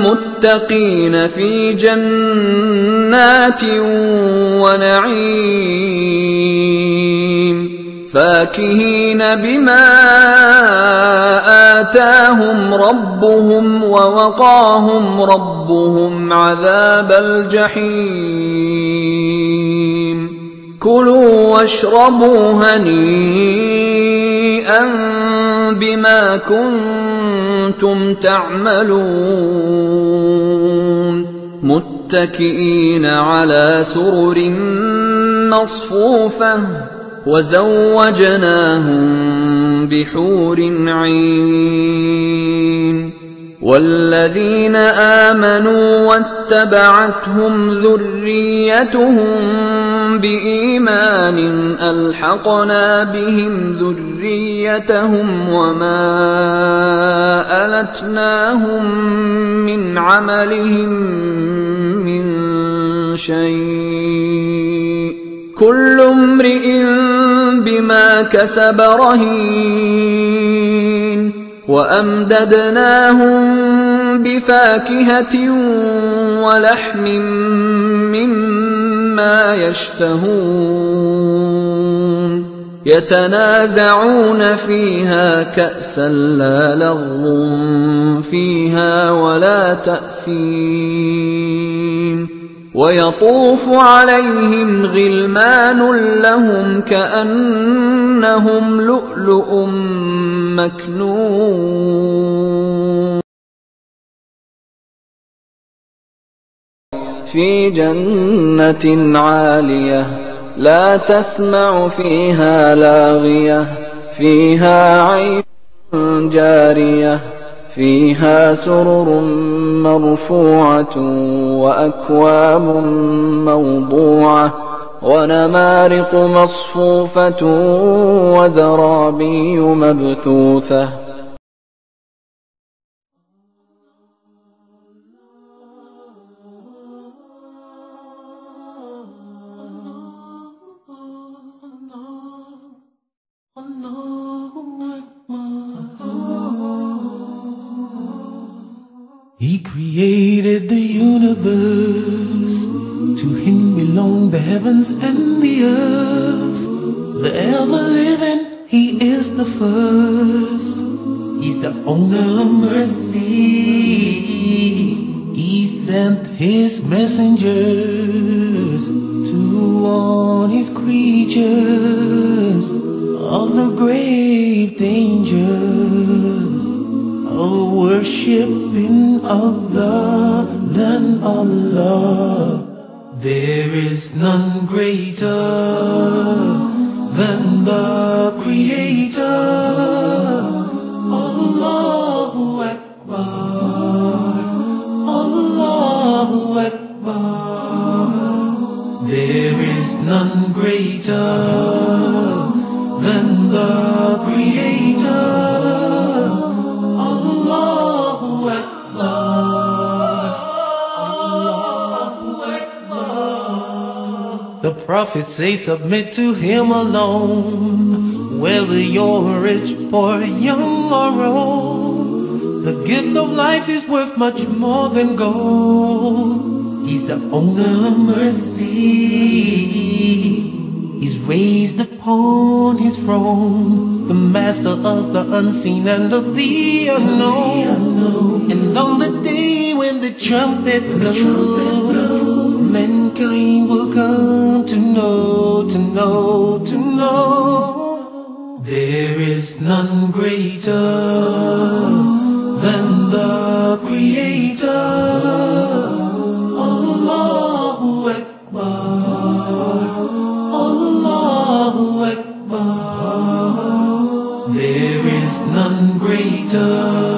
المتقين في جنات ونعيم فاكهين بما آتاهم ربهم ووقاهم ربهم عذاب الجحيم كلوا واشربوا هنيئا بما كنتم تعملون. متكئين على سرر مصفوفة وزوجناهم بحور عين. والذين آمنوا واتبعتهم ذريتهم بإيمان ألحقنا بهم ذريتهم وما ألتناهم من عملهم من شيء. كل امرئ بما كسب رهين. وأمددناهم بفاكهة ولحم مما يشتهون يتنازعون فيها كأسا لا لغو فيها ولا تأثيم ويطوف عليهم غلمان لهم كأنهم لؤلؤ مكنون في جنة عالية لا تسمع فيها لاغية فيها عين جارية فيها سرر مرفوعة وأكواب موضوعة ونمارق مصفوفة وزرابي مبثوثة. He created the universe. To him belong the heavens and the earth. The ever living, he is the first. He's the owner of mercy. He sent his messengers to warn his creatures of worshiping other than Allah. There is none greater than the Creator. Allahu Akbar. Allahu Akbar. There is none greater than the Creator. The prophets say submit to him alone. Whether you're rich, poor, young or old, the gift of life is worth much more than gold. He's the owner of mercy. He's raised upon his throne, the master of the unseen and of the unknown. And on the day when the trumpet blows, mankind will come to know, to know, to know. There is none greater than the Creator. Allahu Akbar. Allahu Akbar. There is none greater